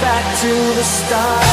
back to the start.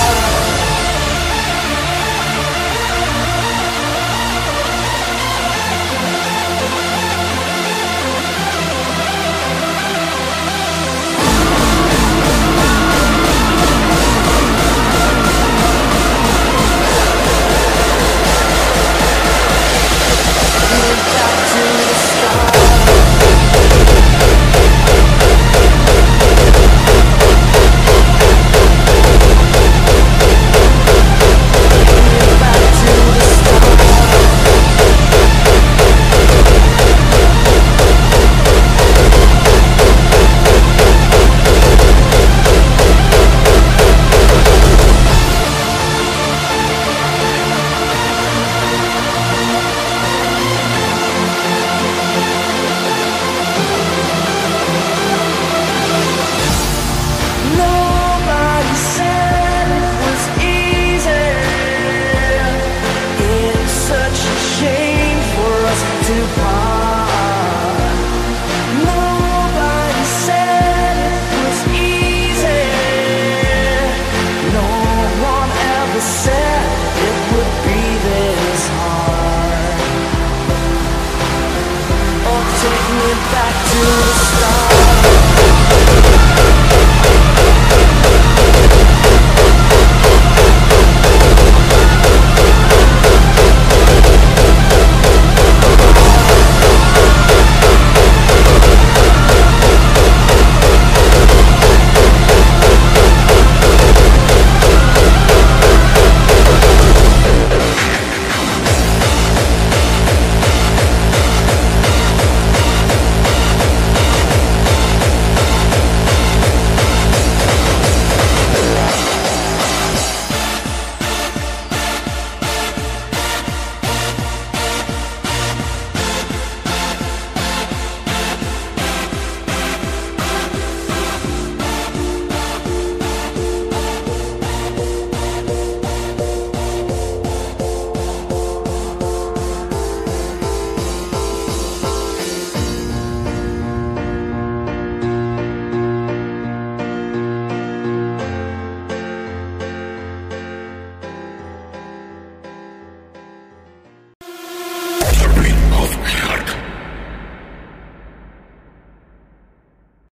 to